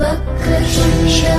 कृष्य